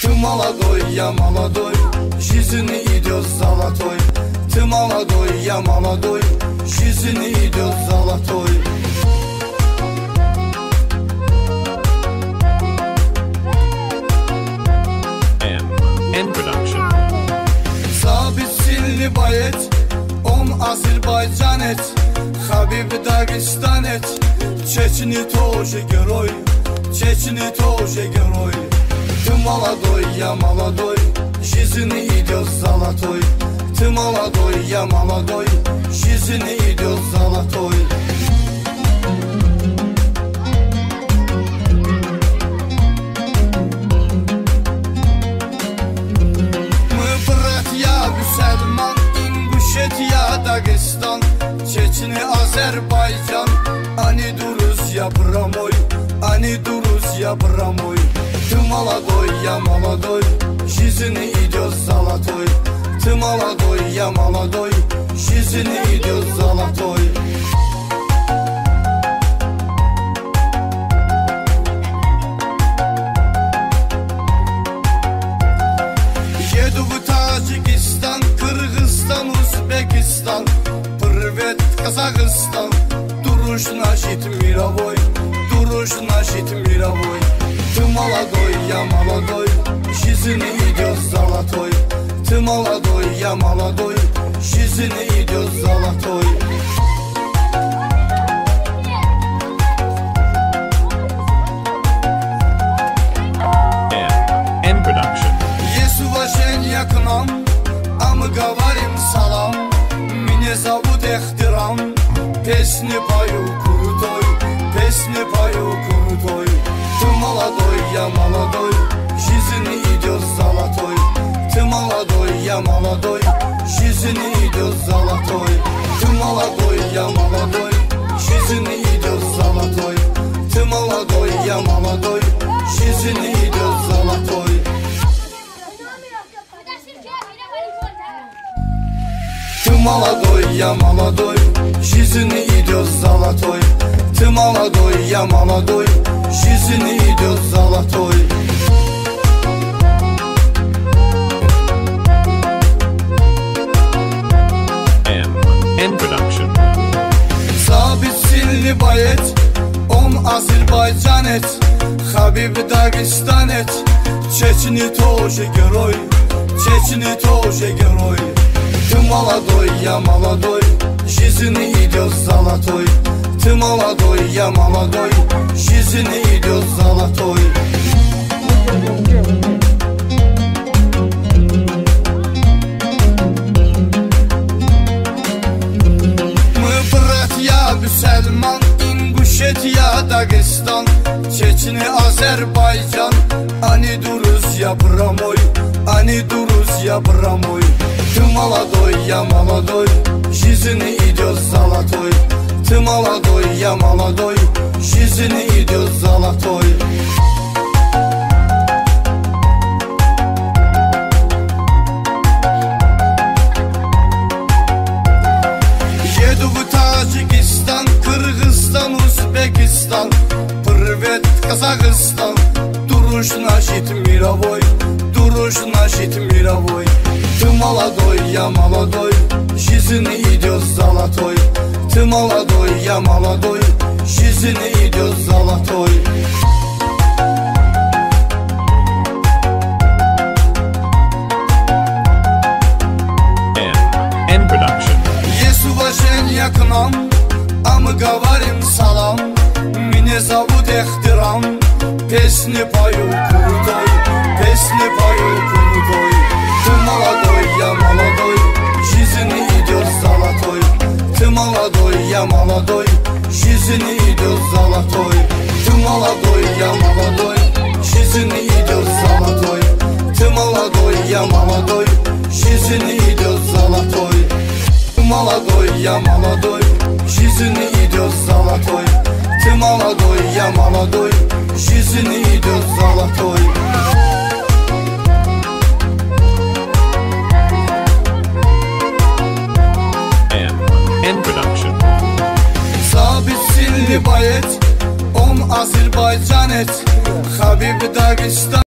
Şu Malagoy ya Maladoy Jizini idiot zalatoy Ty Malagoy ya Maladoy Jizini idiot zalatoy Sabit Silli Bayet. Om Azerbaycan et. Habib Dagestan et. Çeçini toje geroj Çeçini toje geroj Ты молодой, я молодой, жизнь идет золотой. Ты молодой, я молодой, жизнь идет золотой. Мы братья Müslüman, İnguşetiya, Dagestan, Çeçni, Azerbaycan, Ani Duruzya, Bramoy, Ani Duruzya, Bramoy. Ты молодой, я молодой, жизнь идет золотой. Ты молодой, я молодой, жизнь идет золотой. Еду в Таджикистан, Кыргызстан, Узбекистан Привет, Казахстан Дуруш нашит мировой Дуруш нашит мировой Tymaladoy, yamaladoy Şizini idiyoruz zalatoy Tımaladoy, yamaladoy Şizini idiyoruz zalatoy N Production. Yesu vaşen yakınam. Amı gavarim salam. Mine zavut ehtiram. Pesni payu kurutoy. Pesni payu kurutoy. Ты молодой, я молодой, жизнь идет золотой Ты молодой, я молодой, жизнь идет золотой Ты молодой, я молодой, жизнь идет золотой Ты молодой, я молодой, жизнь идет золотой Ты молодой, я молодой, жизнь идет золотой. Ты молодой, я молодой, жизнь идет золотой. M. N Production. Sabit Silli bayet, on Azerbaycan et, Habib Dagestan et, Чечни тоже герой, Чечни тоже герой. Ты молодой, я молодой, жизнь идет золотой. Ты молодой, я молодой, жизнь идет золотой. Мы братья Müslüman, İnguşetiya, Dagestan, Çeçni, Azerbaycan, Ani Duruzya, Bramoy, Ani Duruzya, Bramoy. Ты молодой, я молодой, жизнь идет золотой. Tüm aladoy ya maladoy Yüzünü idiyor zalatoy Yedubu Tacikistan, Kırgızistan, Uzbekistan. Pırvet Kazakistan. Duruş naşit miravoy Duruş naşit miravoy Tüm aladoy ya maladoy Yüzünü idiyor zalatoy Tüm Aladoy ya Maladoy Yüzünü gidiyoruz Zalatoy Yesuvaşen yakınam Amı gavarim salam. Mine zavud ehtiram Pesni payu kurudoy Pesni payu kurudoy я молодой Жизнь идет золотой Ты молодой, я молодой Жизнь идет золотой Ты молодой, я молодой Жизнь идет золотой Молодой, я молодой Жизнь идет золотой Ты молодой, я молодой Жизнь идет золотой M. M Production Грибаец, Ом Азербайджанец, Хабиб Дагестан